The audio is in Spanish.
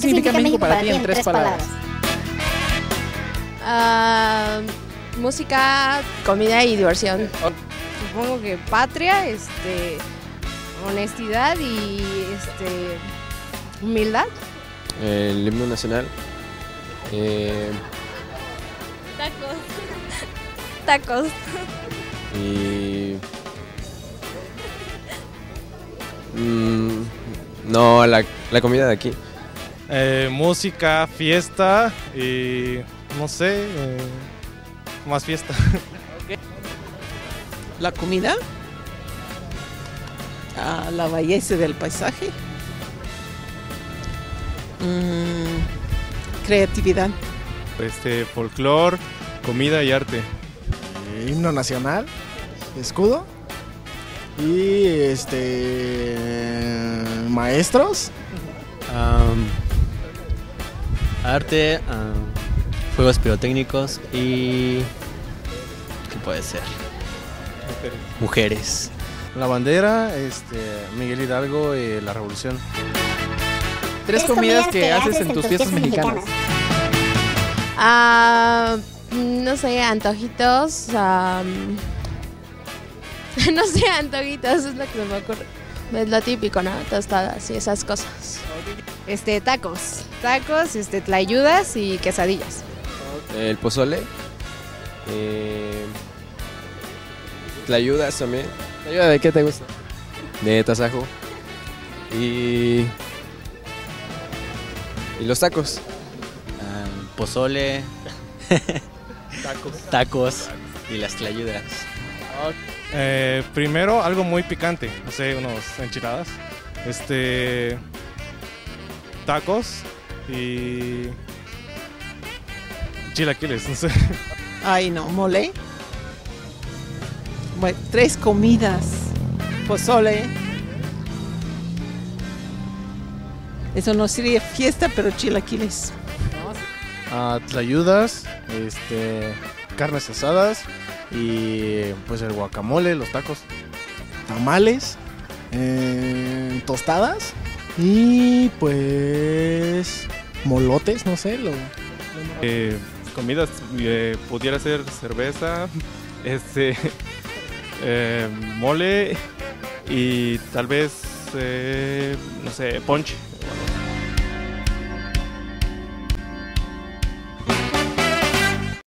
significa México para ti en tres palabras? Ah, música, comida y diversión. Supongo que patria, este, honestidad y este, humildad. El himno nacional. eh, Tacos. Tacos. y. Mm, no, la, la comida de aquí. Eh, música, fiesta y no sé, eh, más fiesta. La comida, ah, la belleza del paisaje, Mm, creatividad, Este, folclor, comida y arte. Himno nacional, escudo y este maestros. Arte, am, juegos pirotécnicos y... ¿Qué puede ser? Mujeres. La bandera, este Miguel Hidalgo y la revolución. tres comidas que haces en tus fiestas mexicanas. Ah, no sé, antojitos. am, no sé, antojitos es lo que se me ocurre. Es lo típico, ¿no? Tostadas y esas cosas. Este, tacos. Tacos, este, tlayudas y quesadillas. El pozole. Eh, tlayudas también. ¿Ayuda de qué te gusta? De tasajo. Y. Y los tacos. Am, pozole. Tacos. y las tlayudas. Eh, primero, algo muy picante, no sé, unos enchiladas. Este. Tacos y. Chilaquiles, no sé. Ay, no, mole. Bueno, tres comidas. Pozole. Eso no sería fiesta, pero chilaquiles. Ah, tlayudas, este, carnes asadas y pues el guacamole, los tacos, tamales, eh, tostadas y pues molotes, no sé, lo, Eh, comidas, eh, pudiera ser cerveza, este, mole y tal vez, no sé, ponche.